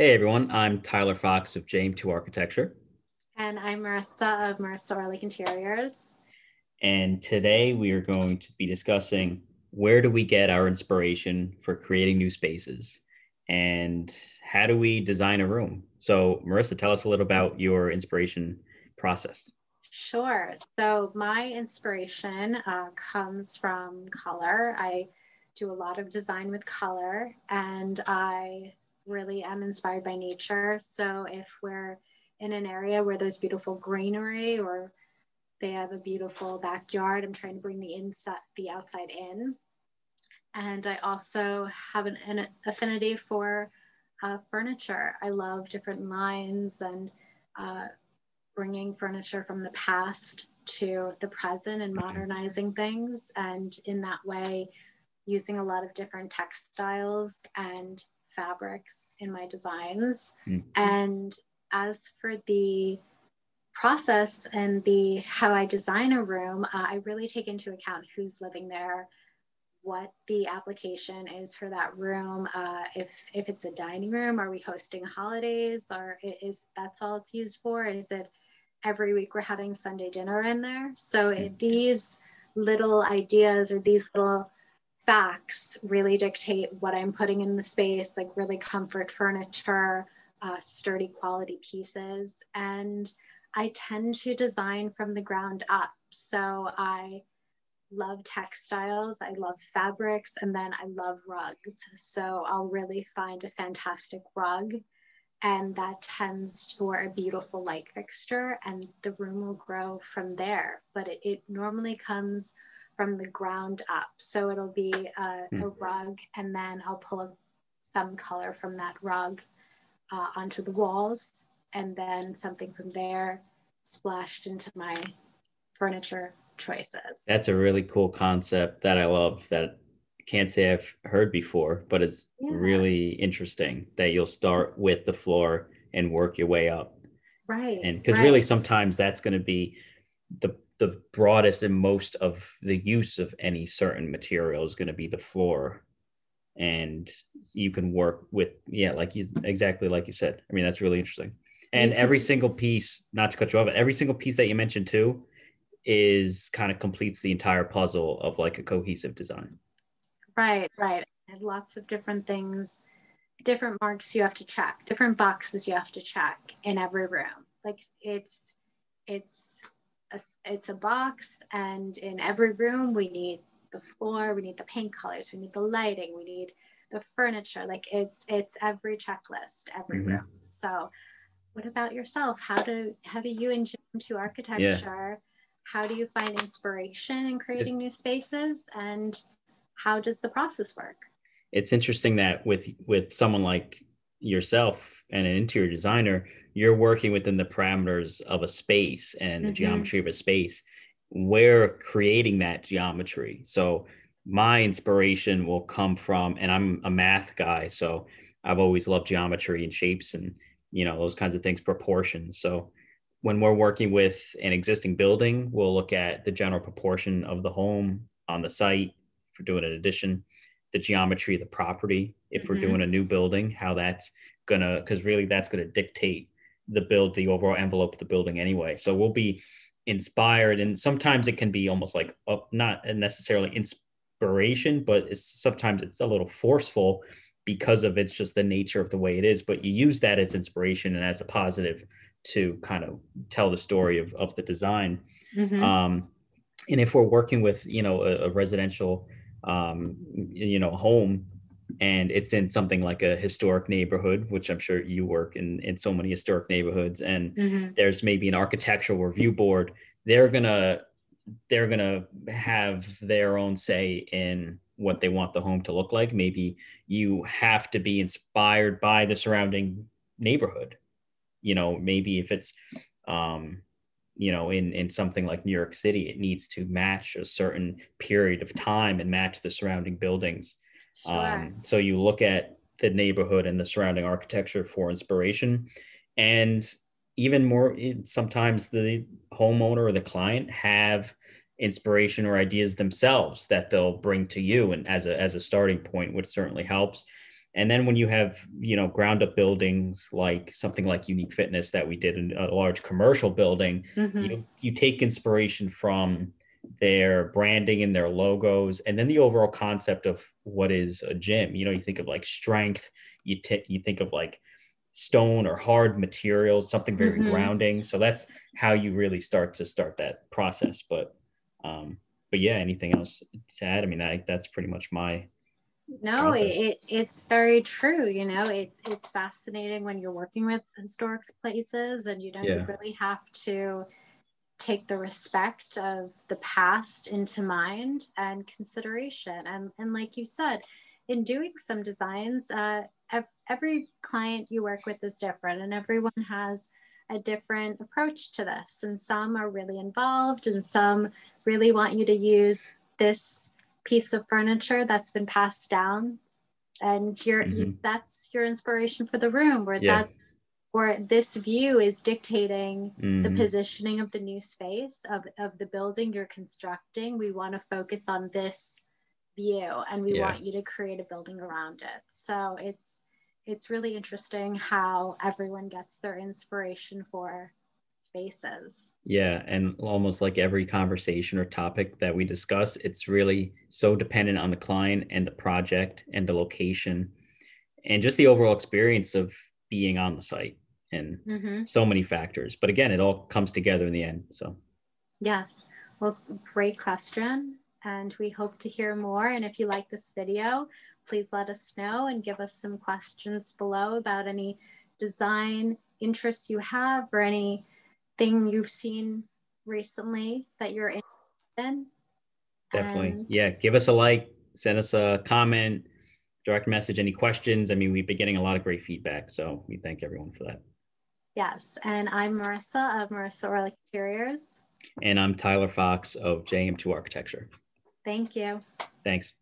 Hey everyone, I'm Tyler Fox of JM2 Architecture. And I'm Marisa of Marisa Orlich Interiors. And today we are going to be discussing where do we get our inspiration for creating new spaces and how do we design a room? So, Marisa, tell us a little about your inspiration process. Sure. So, my inspiration uh, comes from color. I do a lot of design with color and I really am inspired by nature. So if we're in an area where there's beautiful greenery or they have a beautiful backyard, I'm trying to bring the inside, the outside in. And I also have an, an affinity for uh, furniture. I love different lines and uh, bringing furniture from the past to the present and modernizing things. And in that way, using a lot of different textiles and fabrics in my designs. Mm. And as for the process and the how I design a room, uh, I really take into account who's living there, what the application is for that room. Uh, if if it's a dining room, are we hosting holidays, or is that's all it's used for? Is it every week we're having Sunday dinner in there? So mm. these little ideas or these little facts really dictate what I'm putting in the space, like really comfort furniture, uh, sturdy quality pieces. And I tend to design from the ground up. So I love textiles, I love fabrics, and then I love rugs. So I'll really find a fantastic rug and that tends toward a beautiful light fixture and the room will grow from there. But it, it normally comes from the ground up. So it'll be a, mm. a rug, and then I'll pull some color from that rug uh, onto the walls, and then something from there splashed into my furniture choices. That's a really cool concept that I love that can't say I've heard before, but it's yeah. really interesting that you'll start with the floor and work your way up. Right. And because right. really sometimes that's going to be the the broadest and most of the use of any certain material is going to be the floor. And you can work with yeah like you exactly like you said. I mean that's really interesting. And every single piece not to cut you off but every single piece that you mentioned too is kind of completes the entire puzzle of like a cohesive design. Right right. And lots of different things different marks you have to check different boxes you have to check in every room. Like it's it's a, it's a box and in every room we need the floor we need the paint colors we need the lighting we need the furniture like it's it's every checklist every mm-hmm. room. So what about yourself? How do how do you enjoy to architecture? Yeah. how do you find inspiration in creating new spaces? And how does the process work? It's interesting that with with someone like yourself and an interior designer you're working within the parameters of a space and the mm-hmm. geometry of a space. We're creating that geometry. So my inspiration will come from and i'm a math guy so i've always loved geometry and shapes and you know those kinds of things proportions. So when we're working with an existing building we'll look at the general proportion of the home on the site for doing an addition the geometry of the property if mm-hmm. we're doing a new building how that's gonna because really that's gonna dictate the build the overall envelope of the building anyway so we'll be inspired and sometimes it can be almost like uh, not necessarily inspiration but it's sometimes it's a little forceful because of it's just the nature of the way it is but you use that as inspiration and as a positive to kind of tell the story of, of the design mm-hmm. um, and if we're working with you know a, a residential um, you know home and it's in something like a historic neighborhood which i'm sure you work in in so many historic neighborhoods and mm-hmm. there's maybe an architectural review board. They're gonna they're gonna have their own say in what they want the home to look like. Maybe you have to be inspired by the surrounding neighborhood. You know maybe if it's um you know in in something like new york city it needs to match a certain period of time and match the surrounding buildings Sure. Um, so you look at the neighborhood and the surrounding architecture for inspiration. And even more, sometimes the homeowner or the client have inspiration or ideas themselves that they'll bring to you and as a, as a starting point, which certainly helps. And then when you have you know ground up buildings like something like unique fitness that we did in a large commercial building mm-hmm. you, you take inspiration from their branding and their logos and then the overall concept of what is a gym you know you think of like strength you, t- you think of like stone or hard materials something very mm-hmm. grounding so that's how you really start to start that process but um but yeah anything else to add i mean I, that's pretty much my no it, it, it's very true you know it's it's fascinating when you're working with historic places and you know yeah. you really have to take the respect of the past into mind and consideration. And and like you said in doing some designs uh, every client you work with is different and everyone has a different approach to this. And some are really involved and some really want you to use this piece of furniture that's been passed down and your mm-hmm. you, that's your inspiration for the room where yeah. that or this view is dictating mm-hmm. the positioning of the new space of, of the building you're constructing we want to focus on this view and we yeah. want you to create a building around it so it's it's really interesting how everyone gets their inspiration for spaces. Yeah, and almost like every conversation or topic that we discuss, it's really so dependent on the client and the project and the location and just the overall experience of being on the site and mm-hmm. so many factors. But again, it all comes together in the end. So, yes. Well, great question. And we hope to hear more. And if you like this video, please let us know and give us some questions below about any design interests you have or anything you've seen recently that you're interested in. Definitely. And yeah. Give us a like, send us a comment, direct message, any questions. I mean, we've been getting a lot of great feedback. So we thank everyone for that. Yes. And I'm Marisa of Marisa Orlich Interiors. And I'm Tyler Fox of JM2 Architecture. Thank you. Thanks.